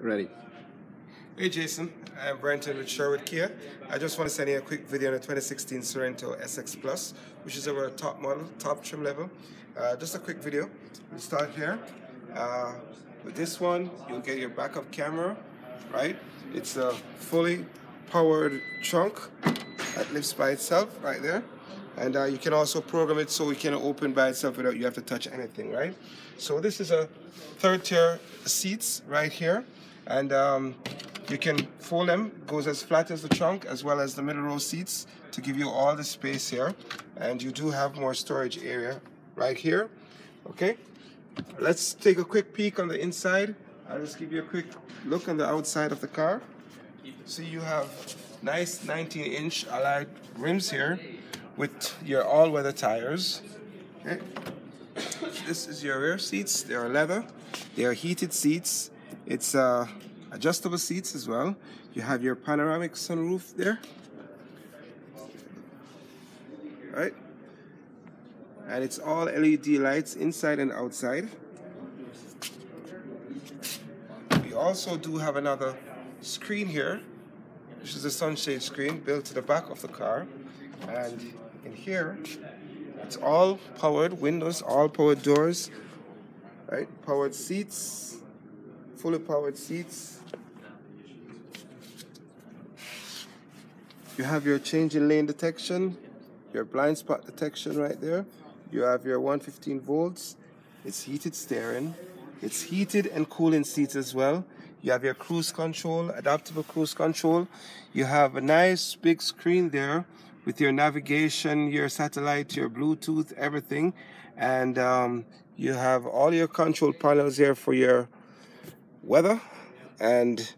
Ready. Hey Jason, I'm Brenton with Sherwood Kia. I just want to send you a quick video on the 2016 Sorento SX Plus, which is our top model, top trim level. Uh, just a quick video. We'll start here. Uh, with this one, you'll get your backup camera, right? It's a fully powered trunk that lifts by itself right there. And uh, you can also program it so it can open by itself without you have to touch anything, right? So this is a third tier seats right here. And um, you can fold them, goes as flat as the trunk as well as the middle row seats to give you all the space here. And you do have more storage area right here, okay? Let's take a quick peek on the inside. I'll just give you a quick look on the outside of the car. See, you have nice 19 inch allied rims here with your all-weather tires. Okay. This is your rear seats. They are leather. They are heated seats. It's uh, adjustable seats as well. You have your panoramic sunroof there. Right? And it's all LED lights inside and outside. We also do have another screen here, which is a sunshade screen built to the back of the car. And in here, it's all powered windows, all powered doors, right? Powered seats, fully powered seats. You have your change in lane detection, your blind spot detection right there. You have your 115 volts. It's heated steering. It's heated and cooling seats as well. You have your cruise control, adaptable cruise control. You have a nice big screen there with your navigation, your satellite, your Bluetooth, everything. And um, you have all your control panels here for your weather and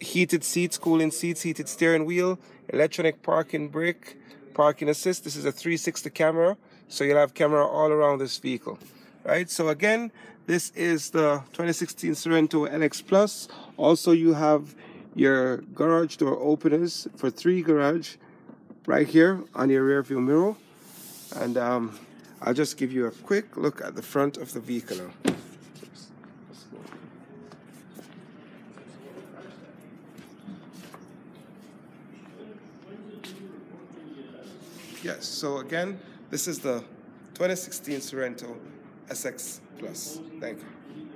heated seats, cooling seats, heated steering wheel, electronic parking brake, parking assist. This is a 360 camera, so you'll have camera all around this vehicle. Right, so again, this is the 2016 Sorento LX Plus. Also, you have your garage door openers for three garage right here on your rear view mirror. And um, I'll just give you a quick look at the front of the vehicle now. Yes, so again, this is the 2016 Sorento SX Plus. Thank you.